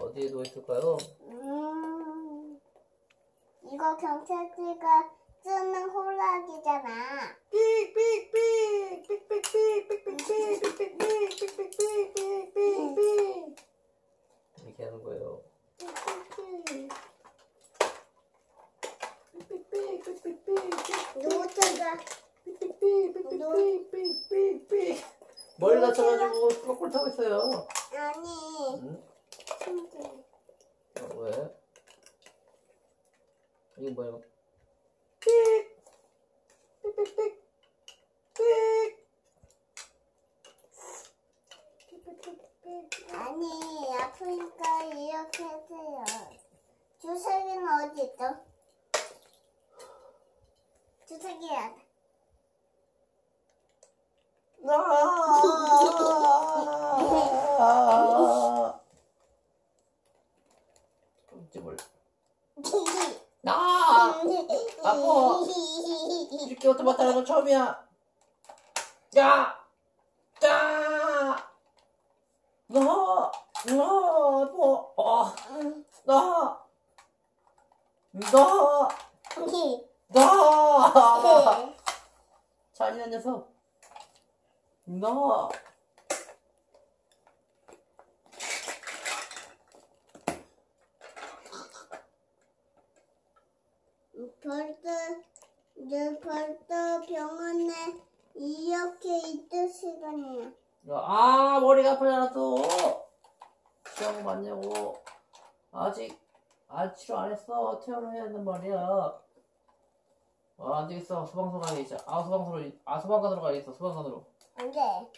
어디에 누워 있을까요? 음, 이거 경찰들가 쓰는 호락이잖아. 이렇게 하는 거예요. 노트가 머리 다쳐가지고 거꾸로 타고 있어요. 아니 응? 어, 왜? 이거 뭐야? 아니 아프니까 이렇게 해세요. 주사기는 어디 있어? 주사기야. 아! 끔찍을. 아! 아파. 이렇게 옷도 맞다는 건 처음이야. 야! 야! 나! 나! 아파. 어. 나! 나! 나! 잔인한 녀석. 나! 벌써 이제 벌써 병원에 이렇게 있을 시간이야. 아, 머리가 아프잖아, 또. 시험 맞냐고. 아직, 아, 치료 안 했어. 퇴원을 해야 한단 말이야. 아, 안 되겠어. 소방서 가야겠어. 아, 소방서로, 아, 소방관으로 가야겠어. 소방관으로. 안 돼.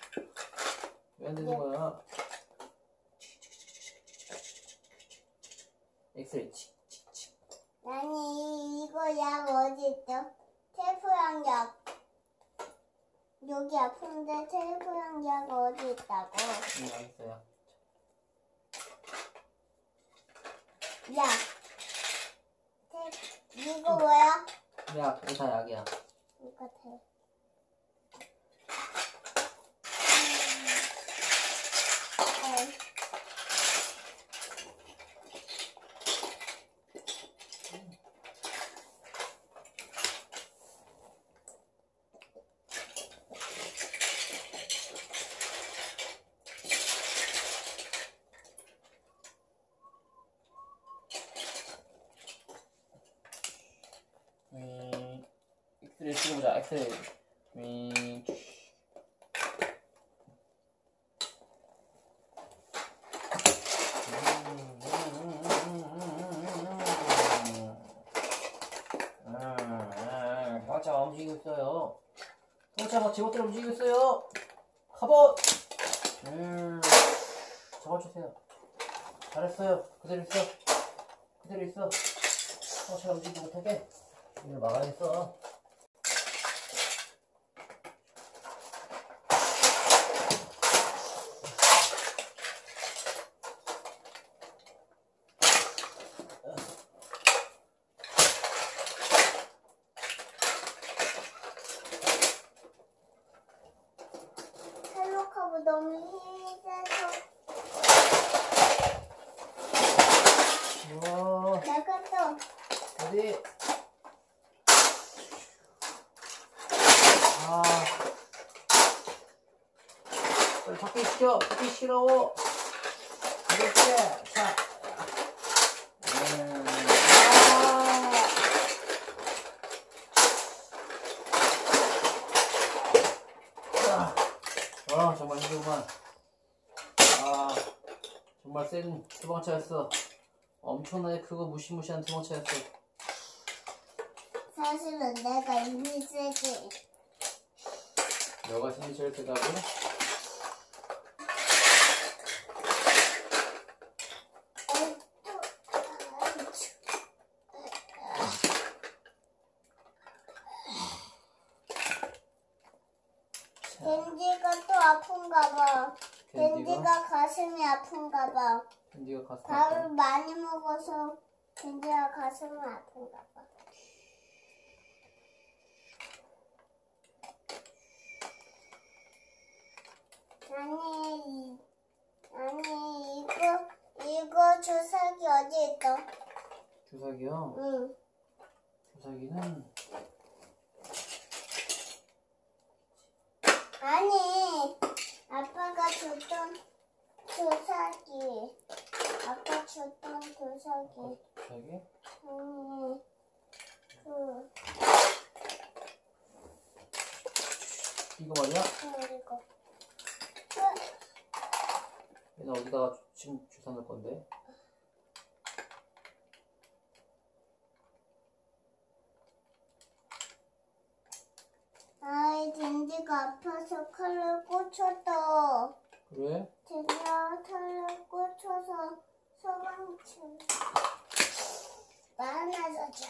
왜 안 되는 거야? 엑스레이. 아니 이거 약 어디 있어? 테이프랑 약. 여기 아픈데 테이프랑 약 어디 있다고? 응, 알겠어요. 약. 테... 이거 뭐야? 야, 이거 다 약이야. 이거 테. 음. 음, 찍어보자, 엑스레이. 음, 화차 움직이고 있어요. 화차가 제멋대로 움직이고 있어요. 카봇! 음, 잡아주세요. 잘했어요. 그대로 있어. 그대로 있어. 화차가 움직이지 못하게. 이걸 막아야겠어. 헬로카브 너무 힘이 세서 우와, 내가 또 어디? 아. 밖에 시켜, 밖에 시키라고. 이렇게, 자. 음, 아. 자. 아, 정말 힘들구만. 아, 정말 센 도망차였어. 엄청나게 크고 무시무시한 도망차였어. 사실은 내가 이미 세지. 힘이 제일 세다고? 댄디가 또 아픈가 봐. 댄디가 가슴이 아픈가 봐. 가슴 밥을 아파? 많이 먹어서 댄디가 가슴이 아픈가 봐. 아니, 이- 아니 이거 이거 주사기 어디 있어? 주사기요? 응. 주사기는 아니, 아빠가 줬던 주사기. 아빠 줬던 주사기. 주사기? 아니, 그, 이거 말이야? 그리 어디다가 주- 지금 주사 넣을 건데? 아이, 딘디가 아파서 칼을 꽂혔다. 그래? 딘디가 칼을 꽂혀서 소방차. 많아졌죠.